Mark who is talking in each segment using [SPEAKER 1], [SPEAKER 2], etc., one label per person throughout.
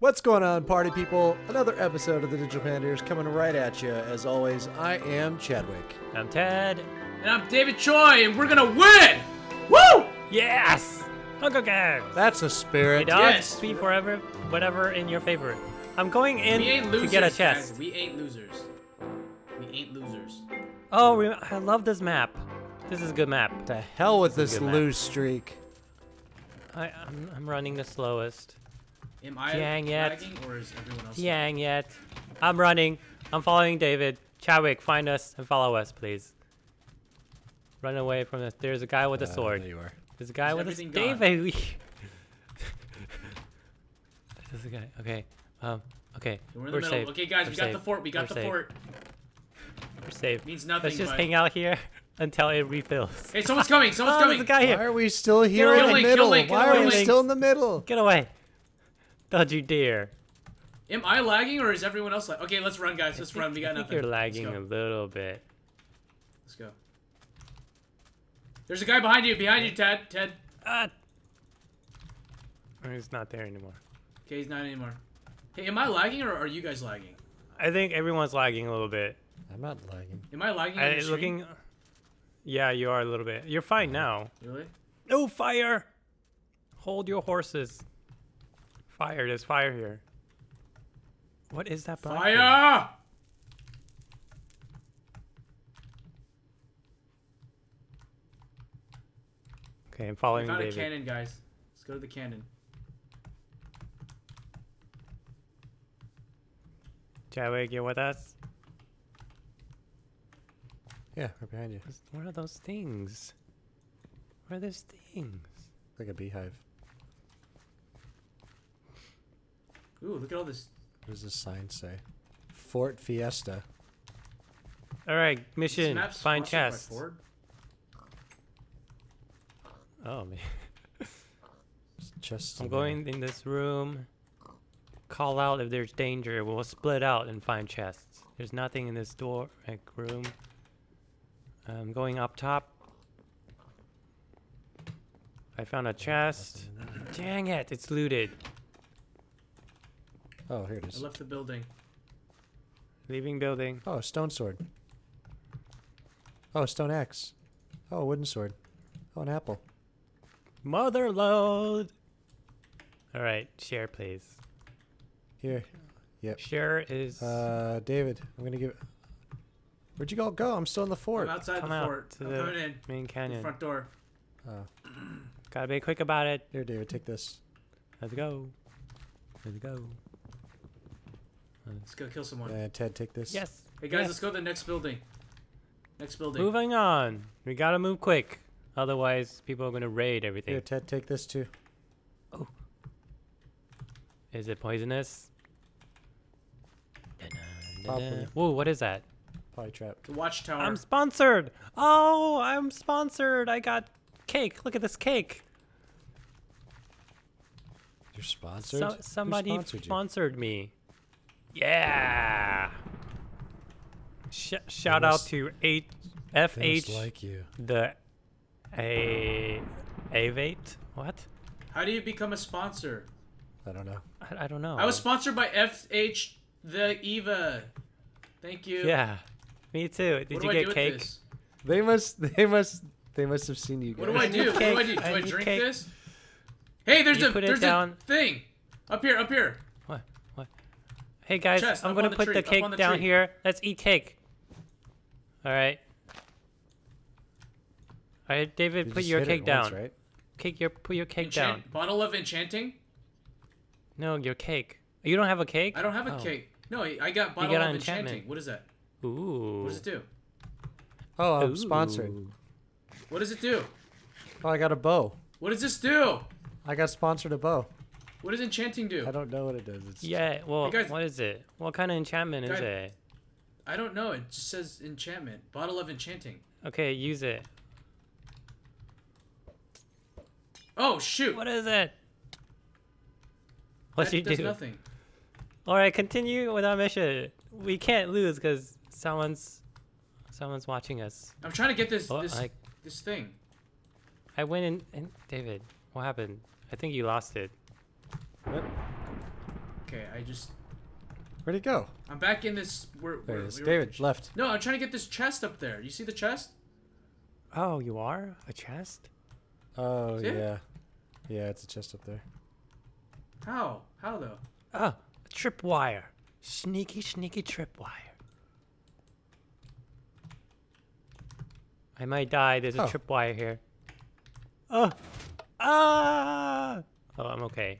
[SPEAKER 1] What's going on, party people? Another episode of the Digital Commanders coming right at you. As always, I am Chadwick.
[SPEAKER 2] I'm Ted.
[SPEAKER 3] And I'm David Choi, and we're gonna win! Woo!
[SPEAKER 2] Yes! Hunger Games!
[SPEAKER 1] That's a
[SPEAKER 2] Hey,
[SPEAKER 1] spirit.
[SPEAKER 2] dog,
[SPEAKER 3] Yes.
[SPEAKER 2] be forever, whatever in your favor. I'm going in
[SPEAKER 3] We ain't
[SPEAKER 2] to
[SPEAKER 3] losers,
[SPEAKER 2] get a
[SPEAKER 3] guys.
[SPEAKER 2] chest.
[SPEAKER 3] We ain't losers. We ain't losers.
[SPEAKER 2] Oh, re- I love this map. This is a good map.
[SPEAKER 1] To hell with
[SPEAKER 2] This is
[SPEAKER 1] this
[SPEAKER 2] a map.
[SPEAKER 1] lose streak.
[SPEAKER 2] I, I'm, I'm running the slowest.
[SPEAKER 3] Am I
[SPEAKER 2] Dang yet.
[SPEAKER 3] or is everyone else?
[SPEAKER 2] Yang yet. I'm running. I'm following David. Chadwick, find us and follow us, please. Run away from this. There's a guy with a
[SPEAKER 1] Uh,
[SPEAKER 2] sword.
[SPEAKER 1] there you are.
[SPEAKER 2] There's a guy
[SPEAKER 3] Is
[SPEAKER 2] with a
[SPEAKER 3] everything gone?
[SPEAKER 2] David. we- There's a guy. Okay. Um. Okay.
[SPEAKER 3] We're in
[SPEAKER 2] We're
[SPEAKER 3] middle.
[SPEAKER 2] safe.
[SPEAKER 3] Okay, guys,
[SPEAKER 2] We're
[SPEAKER 3] we got
[SPEAKER 2] safe.
[SPEAKER 3] the fort. We got
[SPEAKER 2] We're
[SPEAKER 3] the
[SPEAKER 2] safe.
[SPEAKER 3] fort.
[SPEAKER 2] We're safe.
[SPEAKER 3] Means nothing.
[SPEAKER 2] Let's just
[SPEAKER 3] but...
[SPEAKER 2] hang out here until it refills.
[SPEAKER 3] Hey, someone's coming.
[SPEAKER 2] Oh,
[SPEAKER 3] Someone's
[SPEAKER 2] there's
[SPEAKER 3] coming.
[SPEAKER 2] a guy here.
[SPEAKER 1] Why are we still here in
[SPEAKER 2] Kill
[SPEAKER 1] the
[SPEAKER 3] Link, kill
[SPEAKER 1] middle?
[SPEAKER 3] Link,
[SPEAKER 1] Why
[SPEAKER 3] kill
[SPEAKER 1] are we still in the middle?
[SPEAKER 2] Get away. Don't you dare.
[SPEAKER 3] Am I lagging, or is everyone else lagging? Okay, let's run, guys. Let's
[SPEAKER 2] I
[SPEAKER 3] run.
[SPEAKER 2] think-
[SPEAKER 3] We got
[SPEAKER 2] I think
[SPEAKER 3] nothing.
[SPEAKER 2] You're lagging
[SPEAKER 3] Let's
[SPEAKER 2] a little bit.
[SPEAKER 3] Let's go. There's a guy behind you. Behind you, Ted. Ted.
[SPEAKER 2] Ah. He's not there anymore.
[SPEAKER 3] Okay, he's not anymore. Hey, am I lagging, or are you guys lagging?
[SPEAKER 2] I think everyone's lagging a little bit.
[SPEAKER 1] I'm not lagging.
[SPEAKER 3] Am I lagging? on
[SPEAKER 2] I, looking. Yeah, you are a little bit. You're fine now.
[SPEAKER 3] Really?
[SPEAKER 2] No fire. Hold your horses. Fire. There's fire here. What is that? behind you?
[SPEAKER 3] Fire!
[SPEAKER 2] Okay, I'm
[SPEAKER 3] We
[SPEAKER 2] following
[SPEAKER 3] found a cannon, guys. Let's go to the cannon.
[SPEAKER 2] Chadwick, you with us?
[SPEAKER 1] Yeah, right behind you.
[SPEAKER 2] What are those things? What are those things?
[SPEAKER 1] Like a beehive.
[SPEAKER 3] Ooh, look at all this.
[SPEAKER 1] What does this sign say? Fort Fiesta.
[SPEAKER 2] All right, mission. Find chests.
[SPEAKER 3] Ford.
[SPEAKER 2] Oh man.
[SPEAKER 1] Chest.
[SPEAKER 2] I'm
[SPEAKER 1] in there.
[SPEAKER 2] going in this room. Call out if there's danger. We'll split out and find chests. There's nothing in this door like room. I'm going up top. I found a chest. Dang it, it's looted.
[SPEAKER 1] Oh, here it is.
[SPEAKER 3] I left the building.
[SPEAKER 2] Leaving building.
[SPEAKER 1] Oh, stone sword. Oh, stone axe. Oh, wooden sword. Oh, an apple.
[SPEAKER 2] Mother load. All right, share please.
[SPEAKER 1] Here. Yep.
[SPEAKER 2] Share is
[SPEAKER 1] Uh, David, I'm gonna give. Where'd you all go? I'm still in the fort.
[SPEAKER 3] I'm outside
[SPEAKER 2] come
[SPEAKER 3] the
[SPEAKER 2] out
[SPEAKER 3] fort.
[SPEAKER 2] to
[SPEAKER 3] I'm
[SPEAKER 2] the
[SPEAKER 3] coming in.
[SPEAKER 2] main
[SPEAKER 3] The
[SPEAKER 2] canyon.
[SPEAKER 3] front door.
[SPEAKER 1] Oh,
[SPEAKER 2] Gotta be quick about it.
[SPEAKER 1] here, David, take this.
[SPEAKER 2] Let's go. Let's go.
[SPEAKER 3] Let's go kill someone.
[SPEAKER 1] And Ted, take this.
[SPEAKER 2] Yes.
[SPEAKER 3] Hey guys,
[SPEAKER 2] yes.
[SPEAKER 3] let's go to the next building. Next building.
[SPEAKER 2] Moving on. We gotta move quick. Otherwise, people are gonna raid everything.
[SPEAKER 1] Here, Ted, take this too. Oh.
[SPEAKER 2] Is it poisonous?
[SPEAKER 1] Probably.
[SPEAKER 2] Whoa, what is that?
[SPEAKER 1] Probably trap.
[SPEAKER 3] The watchtower.
[SPEAKER 2] I'm sponsored. Oh, I'm sponsored. I got cake. Look at this cake.
[SPEAKER 1] You're sponsored.
[SPEAKER 2] So,
[SPEAKER 1] Who
[SPEAKER 2] somebody
[SPEAKER 1] sponsored
[SPEAKER 2] sponsored me. Yeah. Sh- shout out to eight FH
[SPEAKER 1] like you.
[SPEAKER 2] the a Avate. What?
[SPEAKER 3] How do you become a sponsor?
[SPEAKER 1] I don't know.
[SPEAKER 2] I, I don't know.
[SPEAKER 3] I was sponsored by FH the Eva. Thank you.
[SPEAKER 2] Yeah. Me too. Did
[SPEAKER 3] What
[SPEAKER 2] you
[SPEAKER 3] do I
[SPEAKER 2] get
[SPEAKER 3] do with
[SPEAKER 2] cake?
[SPEAKER 3] this?
[SPEAKER 1] They must. They must. They must have seen you. Guys.
[SPEAKER 3] What do I do? What do I do? Do
[SPEAKER 2] I
[SPEAKER 3] I drink
[SPEAKER 2] cake.
[SPEAKER 3] this? Hey, there's
[SPEAKER 2] You
[SPEAKER 3] a there's a thing up here, up here.
[SPEAKER 2] What? What? Hey guys,
[SPEAKER 3] Chest,
[SPEAKER 2] I'm gonna
[SPEAKER 3] on the
[SPEAKER 2] put
[SPEAKER 3] tree,
[SPEAKER 2] the cake
[SPEAKER 3] the
[SPEAKER 2] down
[SPEAKER 3] tree.
[SPEAKER 2] here. Let's eat cake. All right. All right, David,
[SPEAKER 1] You
[SPEAKER 2] put your cake down.
[SPEAKER 1] once, right?
[SPEAKER 2] Cake your put your cake
[SPEAKER 3] Enchant-
[SPEAKER 2] down.
[SPEAKER 3] Bottle of enchanting.
[SPEAKER 2] No, your cake. You don't have a cake?
[SPEAKER 3] I don't have a
[SPEAKER 2] Oh.
[SPEAKER 3] cake. No, I got bottle
[SPEAKER 2] got
[SPEAKER 3] of
[SPEAKER 2] an
[SPEAKER 3] enchanting. What is that?
[SPEAKER 2] Ooh.
[SPEAKER 3] What does it do?
[SPEAKER 1] Oh, I'm sponsored.
[SPEAKER 3] What does it do?
[SPEAKER 1] Oh, I got a bow.
[SPEAKER 3] What does this do?
[SPEAKER 1] I got sponsored a bow.
[SPEAKER 3] What does enchanting do?
[SPEAKER 1] I don't know what it does. It's
[SPEAKER 2] Yeah, well,
[SPEAKER 3] Hey, guys-
[SPEAKER 2] what is it? What kind of enchantment is it?
[SPEAKER 3] I don't know. It just says enchantment. Bottle of enchanting.
[SPEAKER 2] Okay, use it.
[SPEAKER 3] Oh shoot!
[SPEAKER 2] What is it? What
[SPEAKER 3] that
[SPEAKER 2] you
[SPEAKER 3] does
[SPEAKER 2] do?
[SPEAKER 3] nothing.
[SPEAKER 2] All right, continue with our mission. We can't lose because someone's someone's watching us.
[SPEAKER 3] I'm trying to get this
[SPEAKER 2] Oh,
[SPEAKER 3] this
[SPEAKER 2] I,
[SPEAKER 3] this thing.
[SPEAKER 2] I went in, and David, what happened? I think you lost it.
[SPEAKER 1] What?
[SPEAKER 3] Okay, I just.
[SPEAKER 1] Where'd he go?
[SPEAKER 3] I'm back in this. Where,
[SPEAKER 1] There
[SPEAKER 3] where,
[SPEAKER 1] he is.
[SPEAKER 3] we were-
[SPEAKER 1] David, left.
[SPEAKER 3] No, I'm trying to get this chest up there. You see the chest?
[SPEAKER 2] Oh, you are a chest.
[SPEAKER 1] Oh,
[SPEAKER 3] Yeah.
[SPEAKER 1] yeah. Yeah, it's a chest up there.
[SPEAKER 3] How? How though?
[SPEAKER 2] Oh, a tripwire. Sneaky, sneaky tripwire. I might die. There's a
[SPEAKER 1] Oh.
[SPEAKER 2] tripwire here. Oh. Ah. Oh, I'm okay.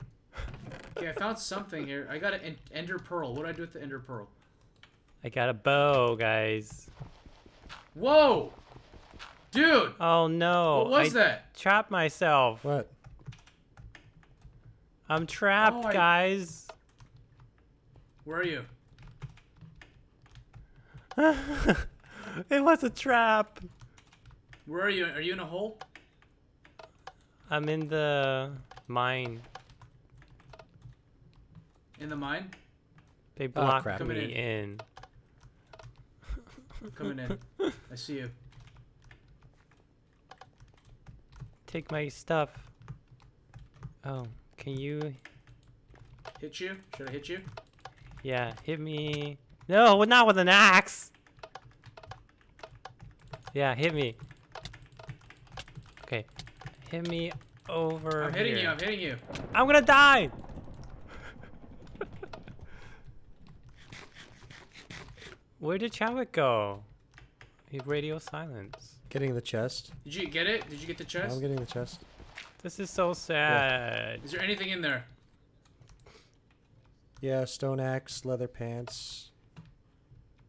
[SPEAKER 3] Okay, I found something here. I got an en- ender pearl. What do I do with the ender pearl?
[SPEAKER 2] I got a bow, guys.
[SPEAKER 3] Whoa! Dude!
[SPEAKER 2] Oh no.
[SPEAKER 3] what was
[SPEAKER 2] I
[SPEAKER 3] that?
[SPEAKER 2] trapped myself.
[SPEAKER 1] What?
[SPEAKER 2] I'm trapped,
[SPEAKER 3] Oh, I-
[SPEAKER 2] guys.
[SPEAKER 3] Where are you?
[SPEAKER 2] it was a trap.
[SPEAKER 3] Where are you? Are you in a hole?
[SPEAKER 2] I'm in the mine.
[SPEAKER 3] In the mine?
[SPEAKER 2] They ah, blocked
[SPEAKER 1] crap.
[SPEAKER 3] Coming
[SPEAKER 2] me in.
[SPEAKER 3] Coming in. I see you.
[SPEAKER 2] Take my stuff. Oh, can you?
[SPEAKER 3] Hit you? Should I hit you?
[SPEAKER 2] Yeah, hit me. No, not with an axe. Yeah, hit me. Okay, hit me over.
[SPEAKER 3] I'm hitting you. I'm hitting you.
[SPEAKER 2] I'm gonna die. Where did Chadwick go? He radio silence.
[SPEAKER 1] Getting the chest.
[SPEAKER 3] Did you get it? Did you get the chest?
[SPEAKER 1] I'm getting the chest.
[SPEAKER 2] This is so sad.
[SPEAKER 3] Is there anything in there?
[SPEAKER 1] Yeah, stone axe, leather pants,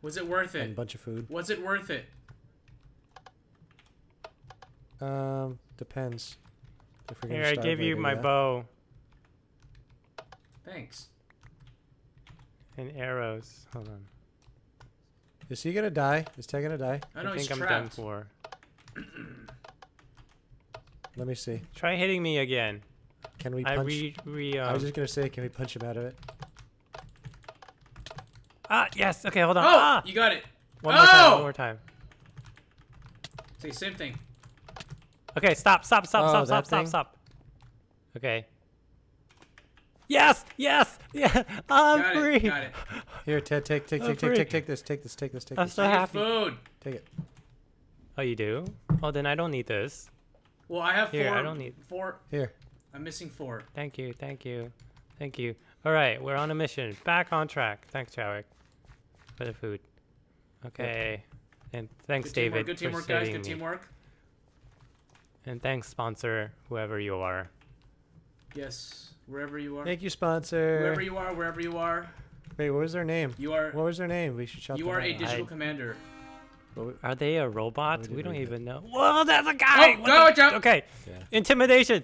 [SPEAKER 3] Was it worth
[SPEAKER 1] and a bunch of food.
[SPEAKER 3] Was it worth it?
[SPEAKER 1] Um, depends. If we're gonna
[SPEAKER 2] Here, I
[SPEAKER 1] starve
[SPEAKER 2] give you my
[SPEAKER 1] yeah.
[SPEAKER 2] bow
[SPEAKER 3] Thanks.
[SPEAKER 2] and arrows. Hold on.
[SPEAKER 1] Is he gonna die? Is Ted gonna die?
[SPEAKER 3] I know
[SPEAKER 2] I
[SPEAKER 3] he's
[SPEAKER 2] think I'm
[SPEAKER 3] trapped.
[SPEAKER 2] done for.
[SPEAKER 1] Let me see.
[SPEAKER 2] Try hitting me again.
[SPEAKER 1] Can we
[SPEAKER 2] I
[SPEAKER 1] punch?
[SPEAKER 2] re re
[SPEAKER 1] I
[SPEAKER 2] um,
[SPEAKER 1] was just gonna say, can we punch him out of it?
[SPEAKER 2] Ah yes. Okay, hold on.
[SPEAKER 3] Oh,
[SPEAKER 2] Ah!
[SPEAKER 3] you got it.
[SPEAKER 2] One more time.
[SPEAKER 3] Oh!
[SPEAKER 2] One more time.
[SPEAKER 3] Say same thing.
[SPEAKER 2] Okay, stop, stop, stop,
[SPEAKER 1] Oh,
[SPEAKER 2] stop,
[SPEAKER 1] that
[SPEAKER 2] stop, stop, stop. Okay. Yes, yes, yeah. I'm
[SPEAKER 3] got
[SPEAKER 2] free.
[SPEAKER 3] it. Got it.
[SPEAKER 1] Here, Ted, take, take, take, take,
[SPEAKER 2] free.
[SPEAKER 1] take, take this, take this, take this, take
[SPEAKER 2] I'm
[SPEAKER 1] this.
[SPEAKER 2] so
[SPEAKER 3] I need
[SPEAKER 2] happy.
[SPEAKER 3] food.
[SPEAKER 1] Take it.
[SPEAKER 2] Oh, you do? Oh, then I don't need this.
[SPEAKER 3] Well, I have
[SPEAKER 2] Here,
[SPEAKER 3] four.
[SPEAKER 2] I don't need-
[SPEAKER 3] four.
[SPEAKER 1] Here.
[SPEAKER 3] I'm missing four.
[SPEAKER 2] Thank you, thank you, thank you. All right, we're on a mission. Back on track. Thanks, Chadwick, for the food. Okay. And thanks,
[SPEAKER 3] Good
[SPEAKER 2] David,
[SPEAKER 3] teamwork. Good
[SPEAKER 2] for
[SPEAKER 3] teamwork, guys.
[SPEAKER 2] saving
[SPEAKER 3] Good
[SPEAKER 2] me.
[SPEAKER 3] teamwork.
[SPEAKER 2] And thanks, sponsor, whoever you are.
[SPEAKER 3] Yes. Wherever you are.
[SPEAKER 1] Thank you, sponsor.
[SPEAKER 3] Wherever you are. Wherever you are.
[SPEAKER 1] Wait, what was their name?
[SPEAKER 3] You are.
[SPEAKER 1] What was their name? We should shout
[SPEAKER 3] You
[SPEAKER 1] them
[SPEAKER 3] are
[SPEAKER 1] out.
[SPEAKER 3] a digital
[SPEAKER 2] I-
[SPEAKER 3] commander.
[SPEAKER 2] Are they a robot?
[SPEAKER 1] We
[SPEAKER 2] We, don't
[SPEAKER 1] read
[SPEAKER 2] even know. Whoa, that's a guy!
[SPEAKER 3] Oh,
[SPEAKER 2] What
[SPEAKER 3] go,
[SPEAKER 2] the-
[SPEAKER 3] watch out!
[SPEAKER 2] Okay,
[SPEAKER 1] Yeah.
[SPEAKER 2] intimidation.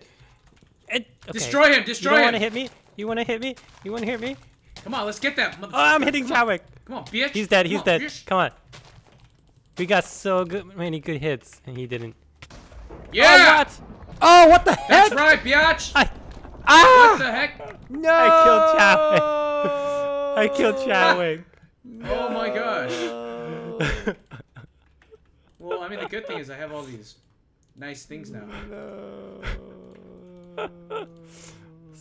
[SPEAKER 2] It, okay.
[SPEAKER 3] Destroy him.
[SPEAKER 2] You
[SPEAKER 3] Destroy
[SPEAKER 2] don't
[SPEAKER 3] him.
[SPEAKER 2] want to hit me? You want to hit me? You want to hit me?
[SPEAKER 3] Come on, let's get that.
[SPEAKER 2] Oh, I'm hitting
[SPEAKER 3] Come.
[SPEAKER 2] Chadwick.
[SPEAKER 3] Come on, bitch.
[SPEAKER 2] He's dead.
[SPEAKER 3] Come
[SPEAKER 2] He's
[SPEAKER 3] on,
[SPEAKER 2] dead.
[SPEAKER 3] bitch.
[SPEAKER 2] Come on. We got so good, many good hits, and he didn't.
[SPEAKER 3] Yeah.
[SPEAKER 2] Oh, what?
[SPEAKER 1] Oh, what the heck?
[SPEAKER 3] That's right, biatch.
[SPEAKER 2] I,
[SPEAKER 3] What
[SPEAKER 2] ah!
[SPEAKER 3] the heck?
[SPEAKER 1] No!
[SPEAKER 2] I killed Chadwick. I killed Chadwick.
[SPEAKER 3] oh my gosh. Well, I mean, the good thing is I have all these nice things now. No.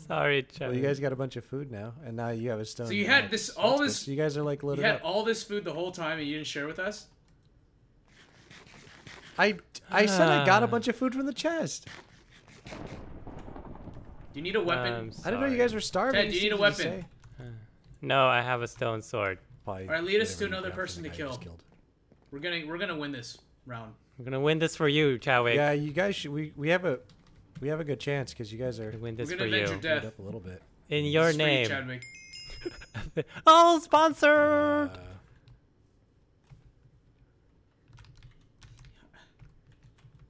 [SPEAKER 2] Sorry, Chadwick.
[SPEAKER 1] Well, you guys got a bunch of food now, and now you have a stone.
[SPEAKER 3] So you had this- all
[SPEAKER 1] good.
[SPEAKER 3] this-
[SPEAKER 1] So you guys are like
[SPEAKER 3] You
[SPEAKER 1] loaded
[SPEAKER 3] had
[SPEAKER 1] up.
[SPEAKER 3] all this food the whole time and you didn't share with us?
[SPEAKER 1] I I said I got a
[SPEAKER 2] Ah.
[SPEAKER 1] bunch of food from the chest.
[SPEAKER 3] Do you need a weapon?
[SPEAKER 2] Um,
[SPEAKER 1] I didn't know you guys were starving.
[SPEAKER 3] Ted, do you need a weapon?
[SPEAKER 2] No, I have a stone sword.
[SPEAKER 1] All
[SPEAKER 3] All right, lead us to another person to kill.
[SPEAKER 1] Killed.
[SPEAKER 3] we're gonna we're gonna win this round.
[SPEAKER 2] I'm gonna win this for you, Chadwick.
[SPEAKER 1] Yeah, you guys should. We we have a we have a good chance because you guys are
[SPEAKER 2] I'm gonna win this
[SPEAKER 3] We're
[SPEAKER 2] for
[SPEAKER 3] gonna avenge
[SPEAKER 2] you.
[SPEAKER 3] your death.
[SPEAKER 1] up a little bit.
[SPEAKER 2] In your
[SPEAKER 3] It's
[SPEAKER 2] name.
[SPEAKER 3] Chadwick.
[SPEAKER 2] oh, sponsor!
[SPEAKER 1] Uh,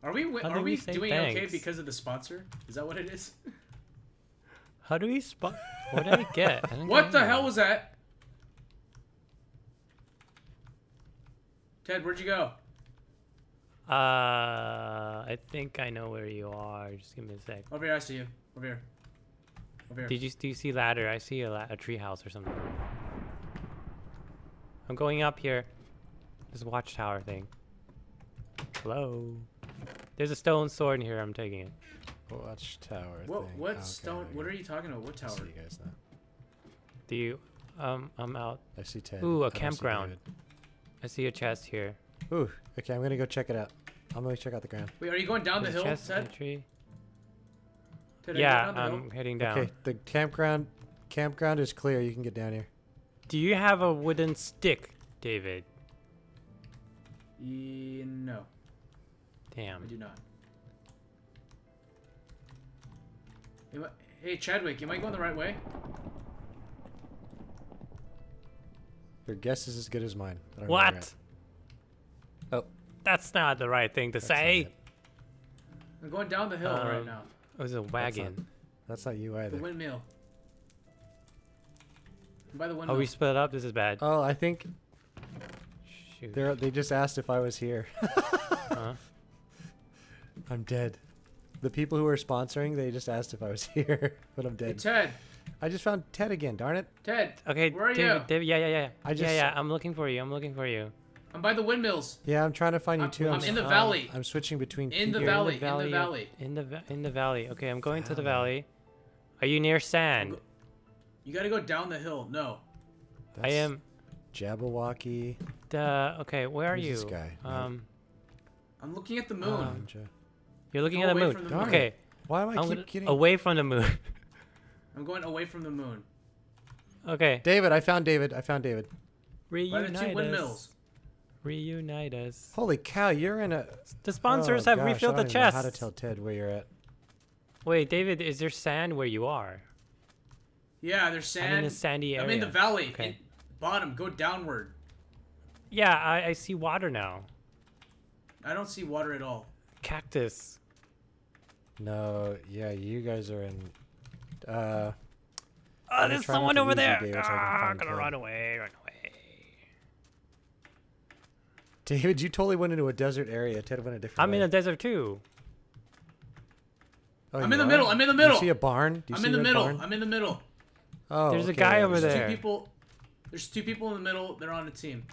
[SPEAKER 3] Are we are we,
[SPEAKER 2] we say
[SPEAKER 3] doing okay because of the sponsor? Is that what it is?
[SPEAKER 2] How do we spot? What did I get? I
[SPEAKER 3] What the hell was that? Ted, where'd you go?
[SPEAKER 2] Uh, I think I know where you are. Just give me a sec.
[SPEAKER 3] Over here, I see you. Over here. Over here.
[SPEAKER 2] Did you do you see ladder? I see a, la- a tree house or something. I'm going up here. This watchtower thing. Hello. There's a stone sword in here. I'm taking it.
[SPEAKER 1] Watchtower.
[SPEAKER 3] What
[SPEAKER 1] thing.
[SPEAKER 3] what
[SPEAKER 1] Okay,
[SPEAKER 3] stone?
[SPEAKER 1] okay.
[SPEAKER 3] What are you talking about? What
[SPEAKER 1] I'll
[SPEAKER 3] tower?
[SPEAKER 1] see you guys now.
[SPEAKER 2] Do you? Um, I'm out.
[SPEAKER 1] I see Ted.
[SPEAKER 2] Ooh, a
[SPEAKER 1] I don't see
[SPEAKER 2] campground. I see a chest here.
[SPEAKER 1] Ooh, okay, I'm gonna go check it out. I'm gonna check out the ground.
[SPEAKER 3] Wait, are you going down the hill,
[SPEAKER 2] chest
[SPEAKER 3] Ted?
[SPEAKER 2] entry.
[SPEAKER 3] Ted, are you
[SPEAKER 2] Yeah,
[SPEAKER 3] going
[SPEAKER 2] I'm
[SPEAKER 3] hill?
[SPEAKER 2] heading down.
[SPEAKER 1] Okay, the campground campground is clear. You can get down here.
[SPEAKER 2] Do you have a wooden stick, David?
[SPEAKER 3] Ye- no,
[SPEAKER 2] Damn.
[SPEAKER 3] I do not. You mi- Hey, Chadwick, you might go the right way.
[SPEAKER 1] Your guess is as good as mine. I don't know where you're
[SPEAKER 2] What?
[SPEAKER 1] Oh.
[SPEAKER 2] That's not the right thing to
[SPEAKER 1] That's
[SPEAKER 2] say.
[SPEAKER 3] I'm going down the hill right
[SPEAKER 2] Um,
[SPEAKER 3] now.
[SPEAKER 2] It was a wagon.
[SPEAKER 1] That's not you either.
[SPEAKER 3] The
[SPEAKER 1] either.
[SPEAKER 3] windmill. I'm by the windmill.
[SPEAKER 2] Oh, we split up. This is bad.
[SPEAKER 1] Oh, I think
[SPEAKER 2] Shoot.
[SPEAKER 1] they they just asked if I was here.
[SPEAKER 2] Huh?
[SPEAKER 1] I'm dead. The people who were sponsoring, they just asked if I was here, but I'm
[SPEAKER 3] Hey,
[SPEAKER 1] dead.
[SPEAKER 3] Ted.
[SPEAKER 1] I just found Ted again. Darn it!
[SPEAKER 3] Ted.
[SPEAKER 2] Okay,
[SPEAKER 3] Where are
[SPEAKER 2] David,
[SPEAKER 3] you?
[SPEAKER 2] David, yeah, yeah, yeah.
[SPEAKER 1] I just-
[SPEAKER 2] yeah. I'm looking for you. I'm looking for you.
[SPEAKER 3] I'm by the windmills.
[SPEAKER 1] Yeah, I'm trying to find you
[SPEAKER 3] I'm-
[SPEAKER 1] too.
[SPEAKER 3] I'm in the
[SPEAKER 1] s-
[SPEAKER 3] valley.
[SPEAKER 1] I'm switching between.
[SPEAKER 3] In the valley. in the
[SPEAKER 2] valley.
[SPEAKER 3] valley.
[SPEAKER 2] In the va- in the valley. Okay, I'm going to the
[SPEAKER 1] Valley.
[SPEAKER 2] valley. Are you near sand?
[SPEAKER 3] You gotta go down the hill. No.
[SPEAKER 2] I am.
[SPEAKER 1] Jabberwocky.
[SPEAKER 2] The okay. Where are
[SPEAKER 1] Who's
[SPEAKER 2] you?
[SPEAKER 1] this guy? No.
[SPEAKER 2] Um,
[SPEAKER 3] I'm looking at the moon.
[SPEAKER 2] Um,
[SPEAKER 1] Ninja.
[SPEAKER 2] You're looking
[SPEAKER 3] Go
[SPEAKER 2] at the moon.
[SPEAKER 3] from the
[SPEAKER 1] moon.
[SPEAKER 2] Okay,
[SPEAKER 1] Why am I
[SPEAKER 2] I'm
[SPEAKER 1] keep
[SPEAKER 2] gonna,
[SPEAKER 1] getting?
[SPEAKER 2] away from the moon.
[SPEAKER 3] I'm going away from the moon.
[SPEAKER 2] okay,
[SPEAKER 1] David, I found David. I found David.
[SPEAKER 3] By the
[SPEAKER 2] reunite
[SPEAKER 3] two
[SPEAKER 2] us.
[SPEAKER 3] windmills.
[SPEAKER 2] Reunite us.
[SPEAKER 1] Holy cow! You're in a.
[SPEAKER 2] The sponsors
[SPEAKER 1] Oh,
[SPEAKER 2] have
[SPEAKER 1] gosh,
[SPEAKER 2] refilled
[SPEAKER 1] I
[SPEAKER 2] the
[SPEAKER 1] don't even know
[SPEAKER 2] chest.
[SPEAKER 1] How to tell Ted where you're at?
[SPEAKER 2] Wait, David, is there sand where you are?
[SPEAKER 3] Yeah, there's sand.
[SPEAKER 2] I'm in a sandy area.
[SPEAKER 3] I'm in the valley.
[SPEAKER 2] Okay.
[SPEAKER 3] In- bottom, go downward.
[SPEAKER 2] Yeah, I, I see water now.
[SPEAKER 3] I don't see water at all.
[SPEAKER 2] Cactus.
[SPEAKER 1] No, yeah, you guys are in. Uh,
[SPEAKER 2] Oh, there's someone over there.
[SPEAKER 1] David, so I can
[SPEAKER 2] ah, gonna
[SPEAKER 1] Ted.
[SPEAKER 2] run away, run away.
[SPEAKER 1] David, you totally went into a desert area. Ted went a different.
[SPEAKER 2] I'm in a desert too.
[SPEAKER 1] Oh,
[SPEAKER 3] I'm
[SPEAKER 1] you
[SPEAKER 3] in the
[SPEAKER 1] are?
[SPEAKER 3] middle, I'm in the middle.
[SPEAKER 1] Do
[SPEAKER 3] middle.
[SPEAKER 1] You see a barn? Do you
[SPEAKER 3] I'm
[SPEAKER 1] see
[SPEAKER 3] in the middle.
[SPEAKER 1] barn?
[SPEAKER 3] I'm in the middle.
[SPEAKER 1] Oh,
[SPEAKER 2] There's a
[SPEAKER 1] okay,
[SPEAKER 2] guy over.
[SPEAKER 3] There's
[SPEAKER 2] there.
[SPEAKER 3] two people. There's two people in the middle. They're on a team.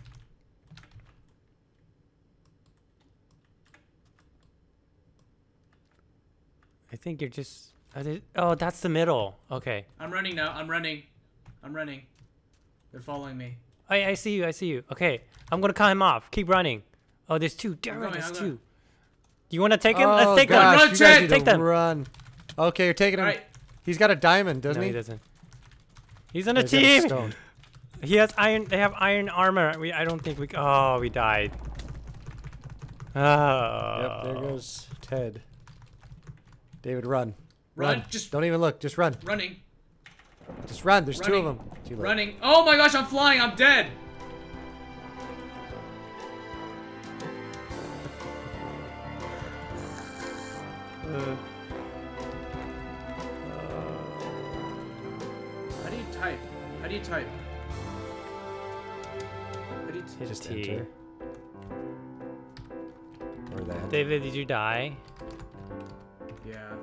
[SPEAKER 2] I think you're just. are they- oh, that's the middle. Okay.
[SPEAKER 3] I'm running now. I'm running. I'm running. They're following me.
[SPEAKER 2] I I see you. I see you. Okay, I'm gonna cut him off. Keep running. Oh, there's two. Damn it, there's two. Do you want to take him?
[SPEAKER 1] Oh,
[SPEAKER 2] Let's take
[SPEAKER 1] gosh,
[SPEAKER 2] them.
[SPEAKER 3] Run,
[SPEAKER 1] you guys
[SPEAKER 3] Ted!
[SPEAKER 1] need
[SPEAKER 2] Take them.
[SPEAKER 1] Run. Okay, you're taking him.
[SPEAKER 3] All right.
[SPEAKER 1] He's got a diamond, doesn't
[SPEAKER 2] no,
[SPEAKER 1] he?
[SPEAKER 2] he doesn't. He's on a
[SPEAKER 1] He's
[SPEAKER 2] team.
[SPEAKER 1] stone.
[SPEAKER 2] He has iron. They have iron armor. We. I don't think we. Oh, we died. Oh.
[SPEAKER 1] Yep, there oh. goes Ted. David, run.
[SPEAKER 3] Run, just-
[SPEAKER 1] don't even look. Just run.
[SPEAKER 3] Running.
[SPEAKER 1] Just run. There's two of them. Too late.
[SPEAKER 3] Running. Oh my gosh, I'm flying. I'm dead.
[SPEAKER 2] Uh,
[SPEAKER 3] How do you type? How do you type? How do you t-
[SPEAKER 2] hit
[SPEAKER 1] Just
[SPEAKER 2] T.
[SPEAKER 1] enter. Or that.
[SPEAKER 2] David, did you die?
[SPEAKER 3] Yeah.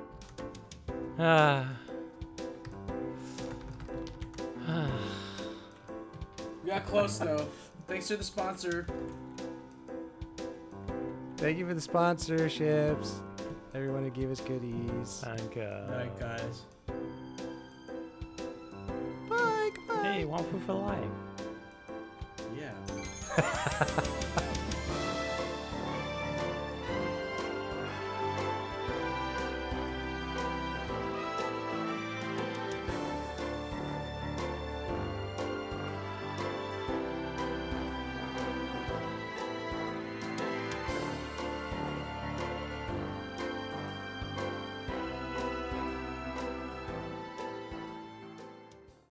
[SPEAKER 2] Ah.
[SPEAKER 3] We got close though. Thanks to the sponsor.
[SPEAKER 1] Thank you for the sponsorships. Everyone who gave us goodies.
[SPEAKER 2] Thank you.
[SPEAKER 3] Alright, guys.
[SPEAKER 1] Bye. Goodbye.
[SPEAKER 2] Hey, one food for life.
[SPEAKER 3] Yeah.